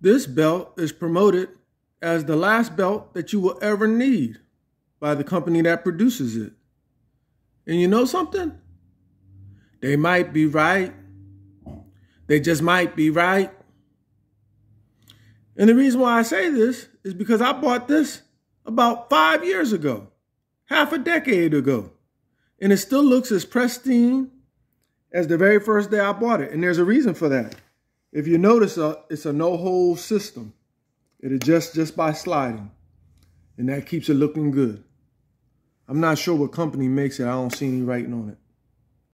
This belt is promoted as the last belt that you will ever need by the company that produces it. And you know something? They might be right. They just might be right. And the reason why I say this is because I bought this about five years ago, half a decade ago. And it still looks as pristine as the very first day I bought it. And there's a reason for that. If you notice, uh, it's a no-hole system. It adjusts just by sliding. And that keeps it looking good. I'm not sure what company makes it. I don't see any writing on it.